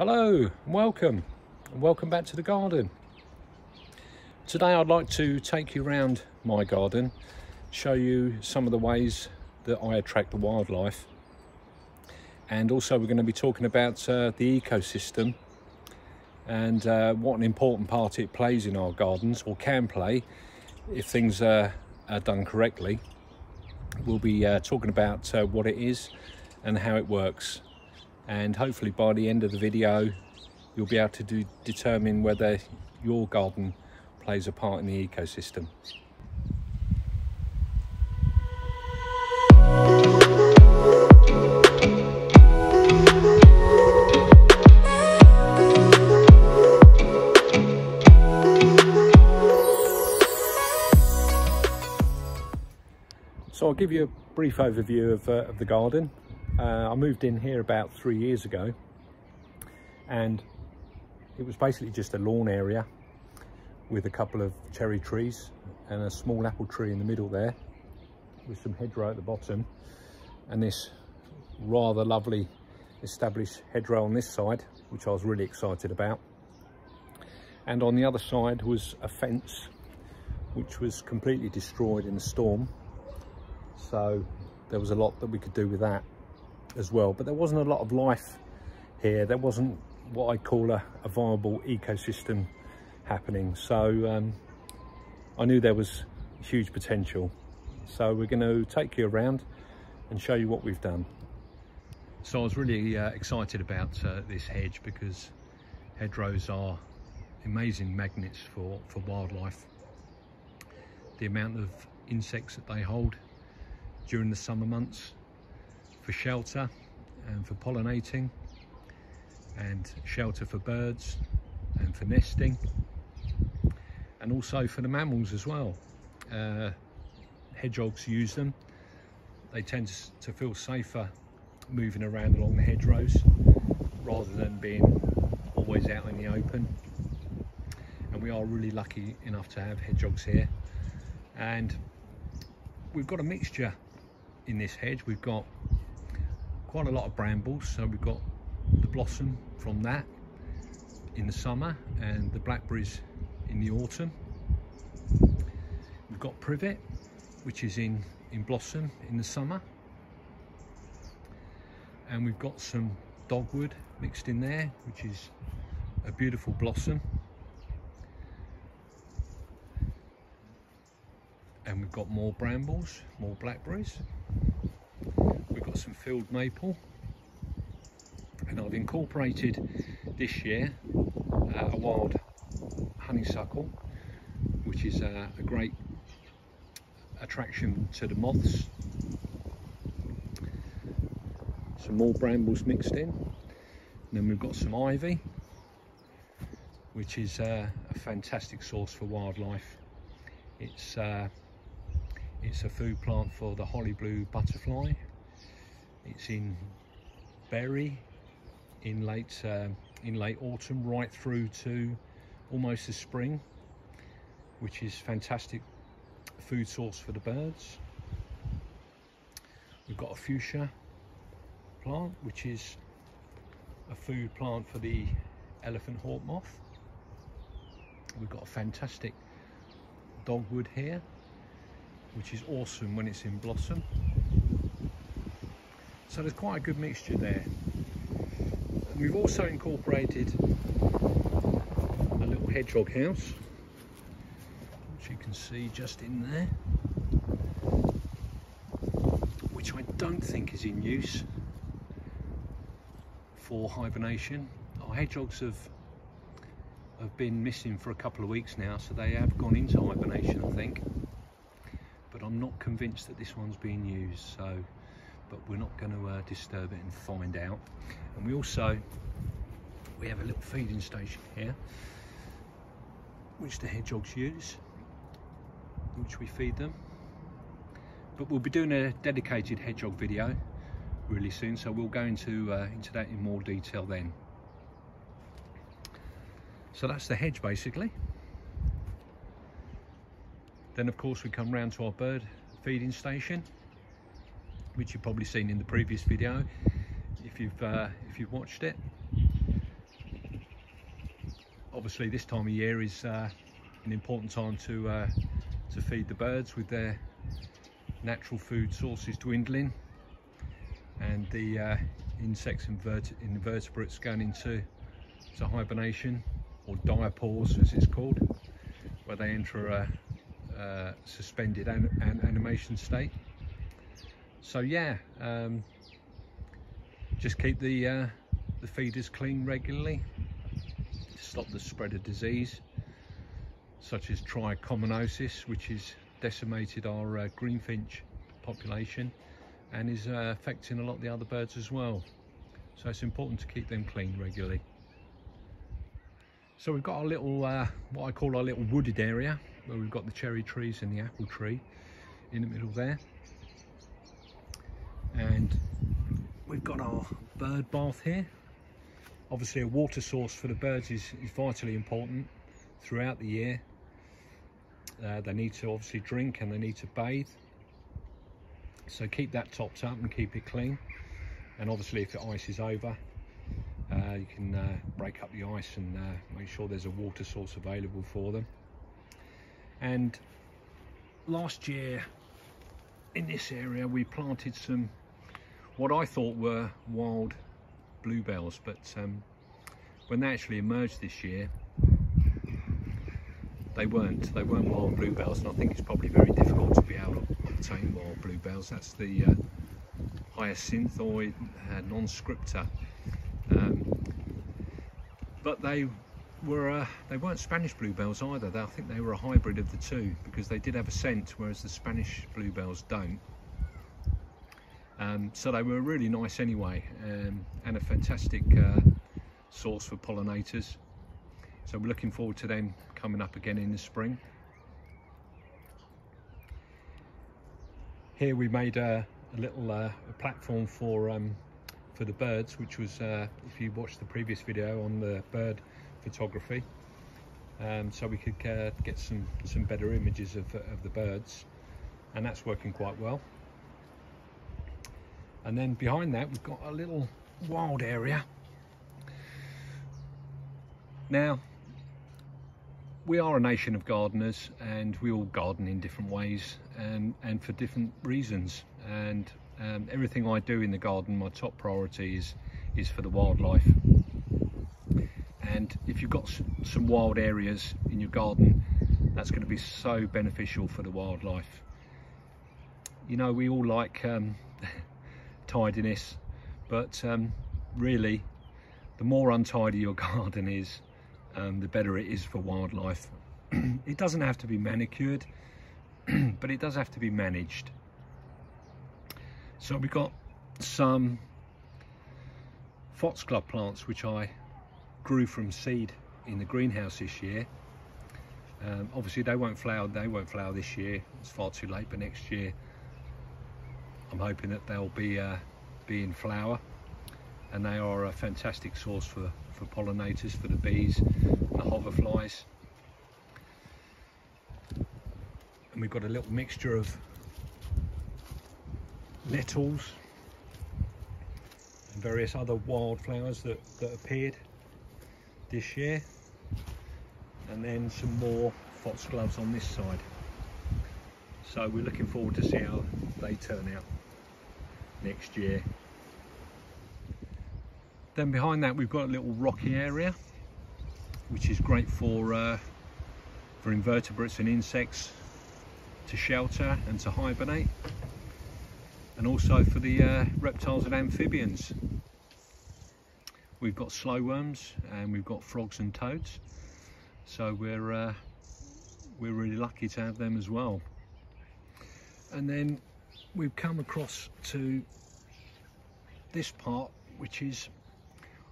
Hello, welcome, and welcome back to the garden. Today I'd like to take you around my garden, show you some of the ways that I attract the wildlife, and also we're going to be talking about uh, the ecosystem and uh, what an important part it plays in our gardens, or can play, if things are, are done correctly. We'll be uh, talking about uh, what it is and how it works and hopefully by the end of the video you'll be able to do, determine whether your garden plays a part in the ecosystem. So I'll give you a brief overview of, uh, of the garden uh, I moved in here about three years ago and it was basically just a lawn area with a couple of cherry trees and a small apple tree in the middle there with some hedgerow at the bottom and this rather lovely established hedgerow on this side which I was really excited about. And on the other side was a fence which was completely destroyed in the storm. So there was a lot that we could do with that as well but there wasn't a lot of life here. There wasn't what I call a, a viable ecosystem happening. So um, I knew there was huge potential. So we're going to take you around and show you what we've done. So I was really uh, excited about uh, this hedge because hedgerows are amazing magnets for for wildlife. The amount of insects that they hold during the summer months for shelter and for pollinating and shelter for birds and for nesting and also for the mammals as well. Uh, hedgehogs use them. They tend to feel safer moving around along the hedgerows rather than being always out in the open. And we are really lucky enough to have hedgehogs here. And we've got a mixture in this hedge. We've got quite a lot of brambles. So we've got the blossom from that in the summer and the blackberries in the autumn. We've got privet which is in in blossom in the summer. And we've got some dogwood mixed in there which is a beautiful blossom. And we've got more brambles more blackberries some field maple. And I've incorporated this year uh, a wild honeysuckle which is uh, a great attraction to the moths. Some more brambles mixed in. And then we've got some ivy which is uh, a fantastic source for wildlife. It's uh, it's a food plant for the holly blue butterfly it's in berry in late uh, in late autumn right through to almost the spring which is fantastic food source for the birds. We've got a fuchsia plant which is a food plant for the elephant hawk moth. We've got a fantastic dogwood here which is awesome when it's in blossom so there's quite a good mixture there. We've also incorporated a little hedgehog house, which you can see just in there, which I don't think is in use for hibernation. Our hedgehogs have have been missing for a couple of weeks now, so they have gone into hibernation, I think. But I'm not convinced that this one's being used, so but we're not going to uh, disturb it and find out. And we also, we have a little feeding station here, which the hedgehogs use, which we feed them. But we'll be doing a dedicated hedgehog video really soon, so we'll go into, uh, into that in more detail then. So that's the hedge basically. Then of course we come round to our bird feeding station which you've probably seen in the previous video if you've uh, if you've watched it. Obviously this time of year is uh, an important time to uh, to feed the birds with their natural food sources dwindling and the uh, insects and invertebrates going into to hibernation or diapause as it's called where they enter a, a suspended an, an animation state so yeah um, just keep the uh, the feeders clean regularly to stop the spread of disease such as trichomoniasis which has decimated our uh, greenfinch population and is uh, affecting a lot of the other birds as well. So it's important to keep them clean regularly. So we've got a little uh, what I call our little wooded area where we've got the cherry trees and the apple tree in the middle there and we've got our bird bath here. Obviously a water source for the birds is, is vitally important throughout the year. Uh, they need to obviously drink and they need to bathe. So keep that topped up and keep it clean. And obviously if the ice is over uh, you can uh, break up the ice and uh, make sure there's a water source available for them. And last year in this area we planted some what I thought were wild bluebells but um, when they actually emerged this year they weren't. They weren't wild bluebells and I think it's probably very difficult to be able to obtain wild bluebells. That's the uh, hyacinthoid uh, non-scripta. Um, but they were uh, they weren't Spanish bluebells either. I think they were a hybrid of the two because they did have a scent whereas the Spanish bluebells don't um, so they were really nice anyway um, and a fantastic uh, source for pollinators. So we're looking forward to them coming up again in the spring. Here we made a, a little uh, a platform for um, for the birds which was uh, if you watched the previous video on the bird photography. Um, so we could uh, get some some better images of, of the birds and that's working quite well and then behind that we've got a little wild area. Now we are a nation of gardeners and we all garden in different ways and, and for different reasons. And um, everything I do in the garden my top priority is is for the wildlife. And if you've got some wild areas in your garden that's going to be so beneficial for the wildlife. You know we all like um, tidiness but um, really the more untidy your garden is um, the better it is for wildlife. it doesn't have to be manicured, but it does have to be managed. So we've got some foxglove plants which I grew from seed in the greenhouse this year. Um, obviously they won't flower, they won't flower this year, it's far too late, but next year I'm hoping that they'll be, uh, be in flower and they are a fantastic source for, for pollinators, for the bees the hoverflies. And we've got a little mixture of nettles and various other wildflowers that, that appeared this year. And then some more foxgloves on this side. So we're looking forward to see how they turn out next year. Then behind that we've got a little rocky area which is great for uh, for invertebrates and insects to shelter and to hibernate and also for the uh, reptiles and amphibians. We've got slow worms and we've got frogs and toads so we're uh, we're really lucky to have them as well. And then we've come across to this part which is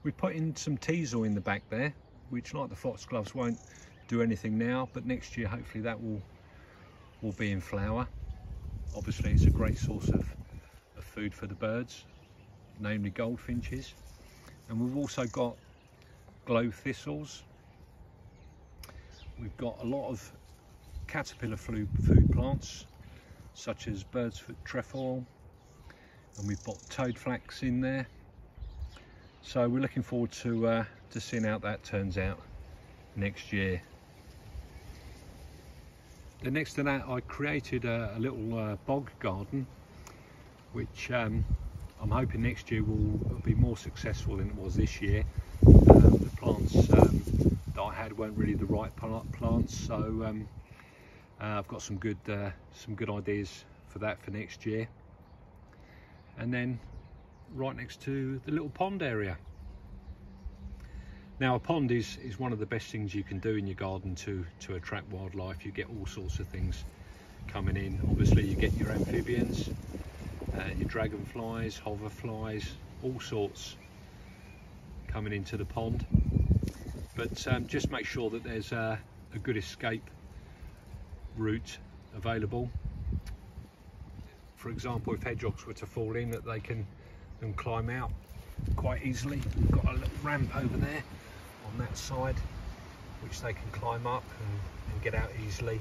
we put in some teasel in the back there, which like the foxgloves won't do anything now, but next year hopefully that will will be in flower. Obviously it's a great source of, of food for the birds, namely goldfinches. And we've also got globe thistles. We've got a lot of caterpillar food plants, such as bird's foot trefoil, and we've got toad flax in there so we're looking forward to uh, to seeing how that turns out next year. Then next to that I created a, a little uh, bog garden which um, I'm hoping next year will be more successful than it was this year. Um, the plants um, that I had weren't really the right plants so um, uh, I've got some good uh, some good ideas for that for next year. And then right next to the little pond area. Now a pond is is one of the best things you can do in your garden to to attract wildlife. You get all sorts of things coming in. Obviously you get your amphibians uh, your dragonflies hoverflies all sorts coming into the pond. But um, just make sure that there's a, a good escape route available. For example if hedgehogs were to fall in that they can and climb out quite easily. We've got a little ramp over there on that side which they can climb up and, and get out easily.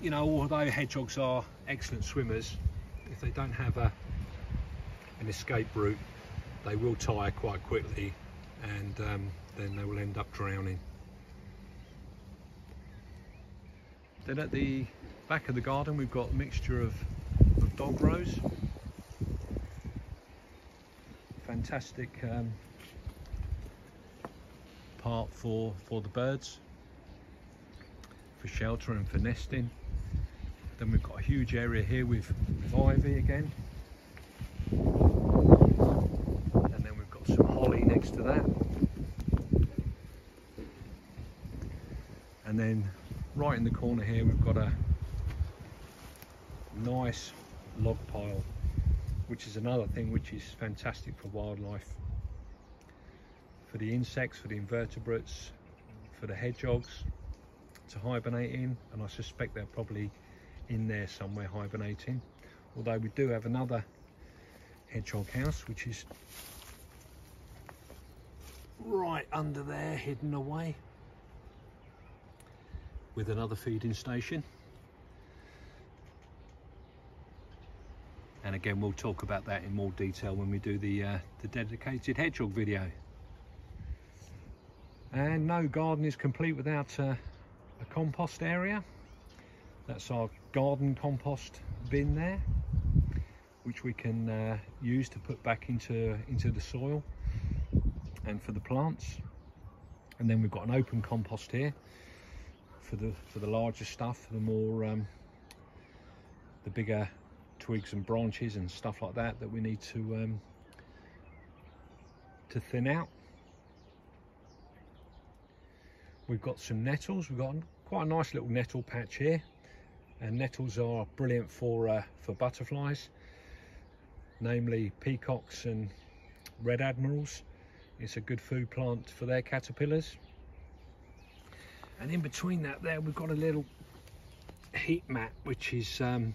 You know although hedgehogs are excellent swimmers if they don't have a an escape route they will tire quite quickly and um, then they will end up drowning then at the back of the garden we've got a mixture of, of dog rose fantastic um, part for for the birds for shelter and for nesting. Then we've got a huge area here with, with ivy again. And then we've got some holly next to that. And then right in the corner here we've got a nice log pile which is another thing which is fantastic for wildlife. For the insects for the invertebrates for the hedgehogs to hibernate in and I suspect they're probably in there somewhere hibernating. Although we do have another hedgehog house which is right under there hidden away with another feeding station. And again we'll talk about that in more detail when we do the uh, the dedicated hedgehog video. And no garden is complete without uh, a compost area. That's our garden compost bin there which we can uh, use to put back into into the soil and for the plants. And then we've got an open compost here for the for the larger stuff the more um, the bigger twigs and branches and stuff like that that we need to um, to thin out. We've got some nettles. We've got quite a nice little nettle patch here, and nettles are brilliant for uh, for butterflies, namely peacocks and red admirals. It's a good food plant for their caterpillars. And in between that there, we've got a little heat mat, which is um,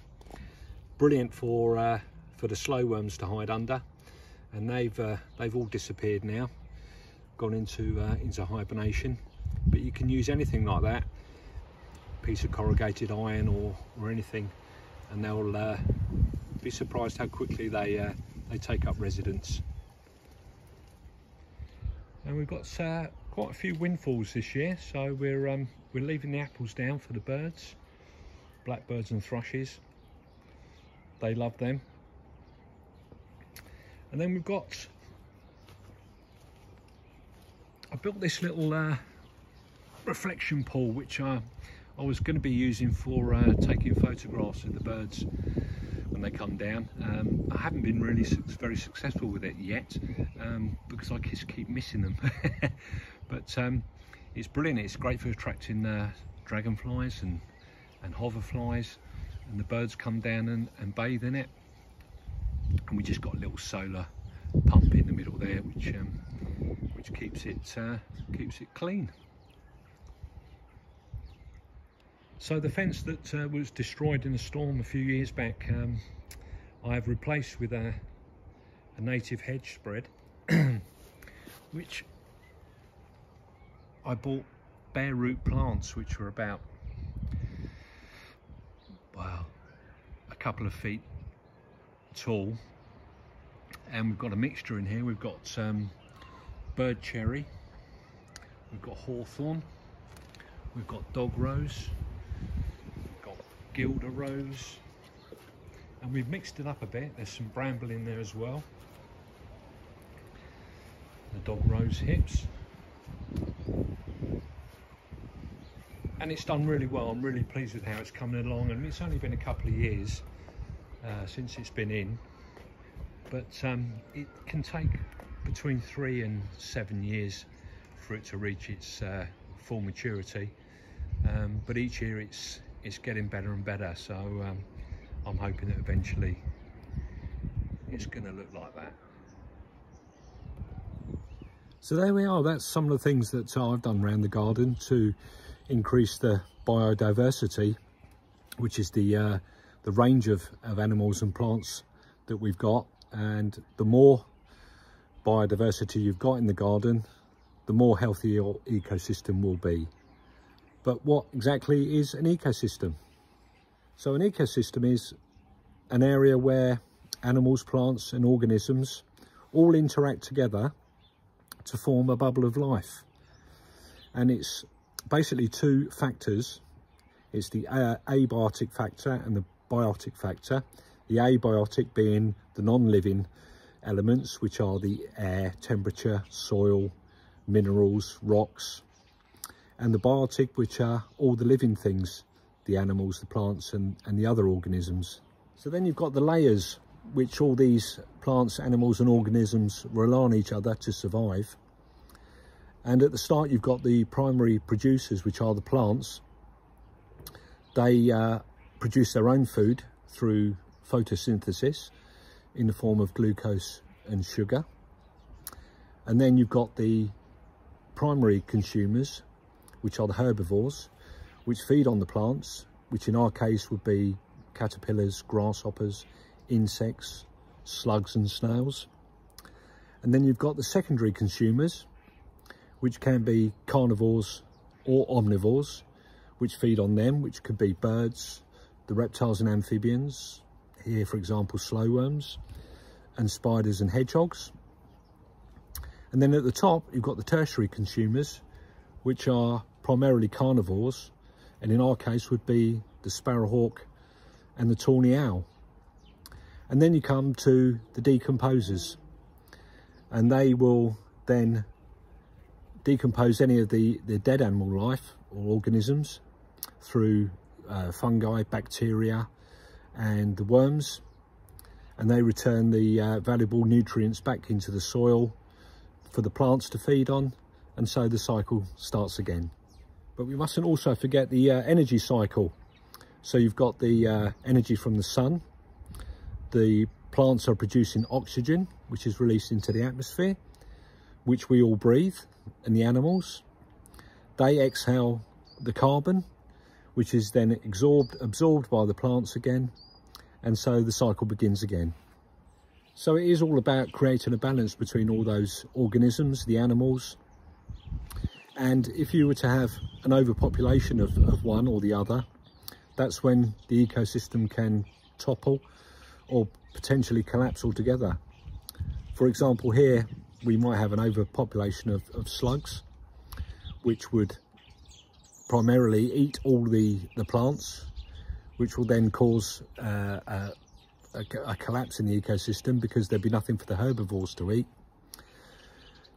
brilliant for uh, for the slow worms to hide under. And they've uh, they've all disappeared now gone into uh, into hibernation. But you can use anything like that piece of corrugated iron or or anything and they'll uh, be surprised how quickly they uh, they take up residence. And we've got uh, quite a few windfalls this year so we're um, we're leaving the apples down for the birds blackbirds and thrushes. They love them. And then we've got I built this little uh, reflection pool which I, I was going to be using for uh, taking photographs of the birds when they come down. Um, I haven't been really su very successful with it yet um, because I just keep missing them. but um, it's brilliant. It's great for attracting uh, dragonflies and, and hoverflies and the birds come down and, and bathe in it and we just got a little solar pump in the middle there which um, which keeps it uh, keeps it clean so the fence that uh, was destroyed in a storm a few years back um, I have replaced with a, a native hedge spread which I bought bare root plants which were about well, a couple of feet tall. And we've got a mixture in here. We've got um, bird cherry, we've got hawthorn, we've got dog rose, we've rose, and we've mixed it up a bit. There's some bramble in there as well. The dog rose hips. And it's done really well. I'm really pleased with how it's coming along. And it's only been a couple of years uh, since it's been in. But um, it can take between three and seven years for it to reach its uh, full maturity. Um, but each year it's it's getting better and better. So um, I'm hoping that eventually it's going to look like that. So there we are, that's some of the things that I've done around the garden to increase the biodiversity, which is the, uh, the range of, of animals and plants that we've got. And the more biodiversity you've got in the garden, the more healthy your ecosystem will be. But what exactly is an ecosystem? So an ecosystem is an area where animals, plants and organisms all interact together to form a bubble of life. And it's basically two factors. It's the abiotic factor and the biotic factor. The abiotic being the non-living elements, which are the air, temperature, soil, minerals, rocks, and the biotic, which are all the living things the animals, the plants and, and the other organisms. So then you've got the layers which all these plants, animals and organisms rely on each other to survive. And at the start you've got the primary producers which are the plants. They uh, produce their own food through photosynthesis in the form of glucose and sugar. And then you've got the primary consumers, which are the herbivores, which feed on the plants, which in our case would be caterpillars, grasshoppers, insects, slugs and snails. And then you've got the secondary consumers, which can be carnivores or omnivores, which feed on them, which could be birds, the reptiles and amphibians, here for example slowworms, and spiders and hedgehogs. And then at the top, you've got the tertiary consumers, which are primarily carnivores, and in our case would be the sparrowhawk and the tawny owl. And then you come to the decomposers, and they will then decompose any of the, the dead animal life or organisms through uh, fungi, bacteria, and the worms, and they return the uh, valuable nutrients back into the soil for the plants to feed on, and so the cycle starts again. But we mustn't also forget the uh, energy cycle. So you've got the uh, energy from the sun. The plants are producing oxygen, which is released into the atmosphere, which we all breathe, and the animals. They exhale the carbon, which is then absorbed, absorbed by the plants again. And so the cycle begins again. So it is all about creating a balance between all those organisms, the animals, and if you were to have an overpopulation of, of one or the other that's when the ecosystem can topple or potentially collapse altogether. For example here we might have an overpopulation of, of slugs which would primarily eat all the the plants which will then cause uh, a, a collapse in the ecosystem because there'd be nothing for the herbivores to eat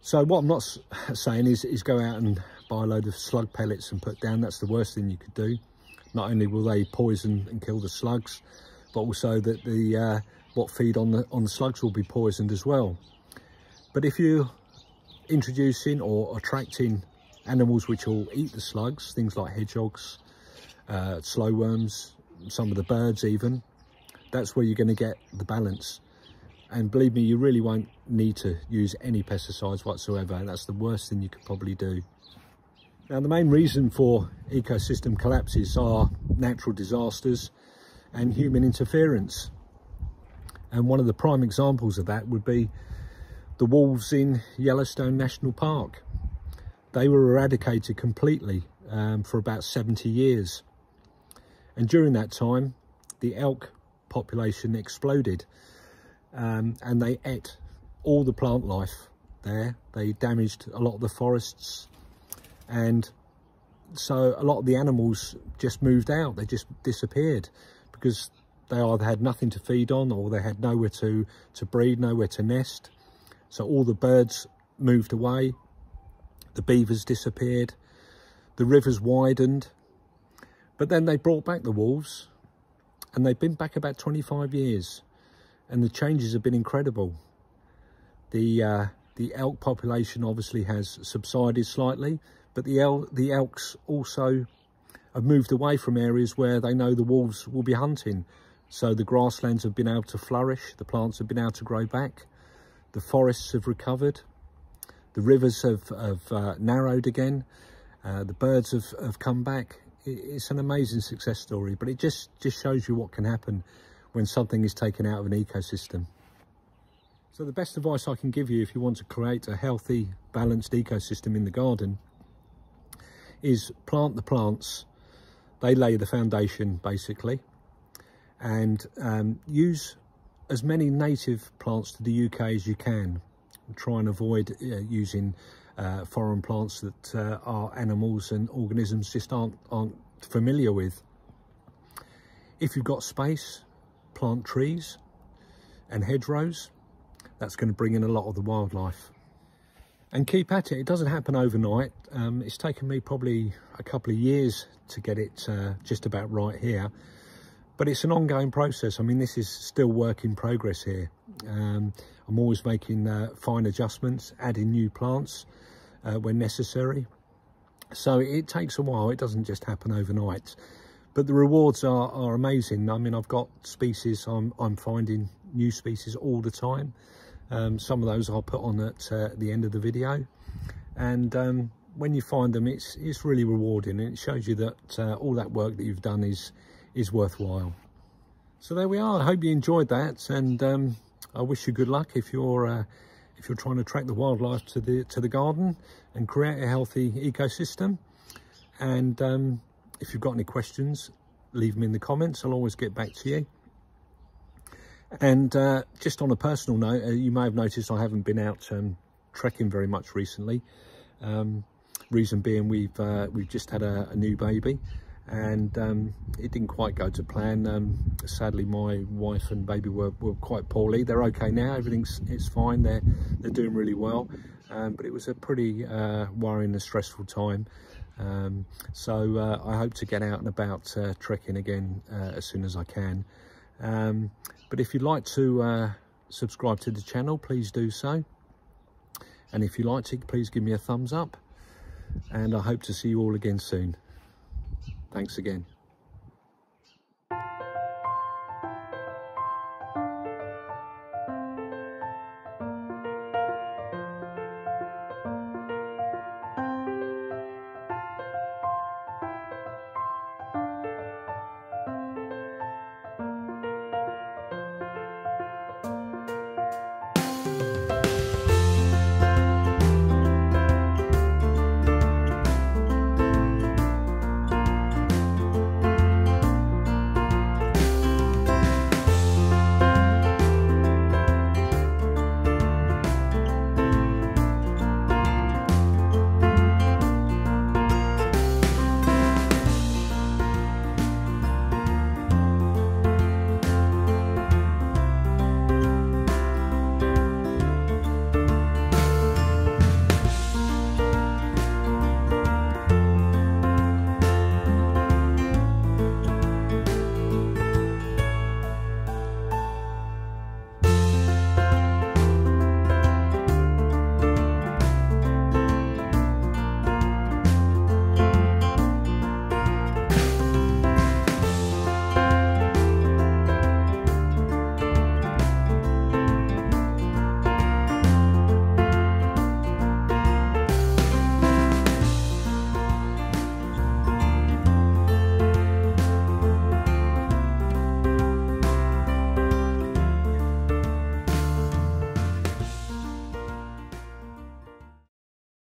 so what I'm not saying is, is go out and buy a load of slug pellets and put down. That's the worst thing you could do. Not only will they poison and kill the slugs, but also that the uh, what feed on the on the slugs will be poisoned as well. But if you're introducing or attracting animals which will eat the slugs, things like hedgehogs, uh, slow worms, some of the birds even, that's where you're going to get the balance and believe me you really won't need to use any pesticides whatsoever and that's the worst thing you could probably do. Now the main reason for ecosystem collapses are natural disasters and human interference. And one of the prime examples of that would be the wolves in Yellowstone National Park. They were eradicated completely um, for about 70 years. And during that time the elk population exploded um, and they ate all the plant life there. They damaged a lot of the forests. And so a lot of the animals just moved out, they just disappeared because they either had nothing to feed on or they had nowhere to, to breed, nowhere to nest. So all the birds moved away, the beavers disappeared, the rivers widened, but then they brought back the wolves. And they've been back about 25 years and the changes have been incredible. The, uh, the elk population obviously has subsided slightly, but the, el the elks also have moved away from areas where they know the wolves will be hunting. So the grasslands have been able to flourish, the plants have been able to grow back, the forests have recovered, the rivers have, have uh, narrowed again, uh, the birds have, have come back. It's an amazing success story, but it just, just shows you what can happen when something is taken out of an ecosystem. So the best advice I can give you if you want to create a healthy, balanced ecosystem in the garden is plant the plants. They lay the foundation, basically. And um, use as many native plants to the UK as you can. Try and avoid uh, using uh, foreign plants that uh, our animals and organisms just aren't, aren't familiar with. If you've got space, plant trees and hedgerows. That's going to bring in a lot of the wildlife. And keep at it. It doesn't happen overnight. Um, it's taken me probably a couple of years to get it uh, just about right here. But it's an ongoing process. I mean, this is still work in progress here. Um, I'm always making uh, fine adjustments, adding new plants uh, when necessary. So it takes a while. It doesn't just happen overnight but the rewards are, are amazing. I mean, I've got species, I'm, I'm finding new species all the time. Um, some of those I'll put on at uh, the end of the video. And um, when you find them, it's, it's really rewarding and it shows you that uh, all that work that you've done is, is worthwhile. So there we are. I hope you enjoyed that and um, I wish you good luck if you're uh, if you're trying to attract the wildlife to the to the garden and create a healthy ecosystem. And um, if you've got any questions, leave them in the comments. I'll always get back to you. And uh, just on a personal note, uh, you may have noticed I haven't been out um, trekking very much recently. Um, reason being we've uh, we've just had a, a new baby and um, it didn't quite go to plan. Um, sadly, my wife and baby were, were quite poorly. They're okay now. Everything's it's fine. They're they're doing really well. Um, but it was a pretty uh, worrying and stressful time. Um, so uh, I hope to get out and about uh, trekking again uh, as soon as I can. Um, but if you'd like to uh, subscribe to the channel, please do so. And if you liked it, please give me a thumbs up. And I hope to see you all again soon. Thanks again.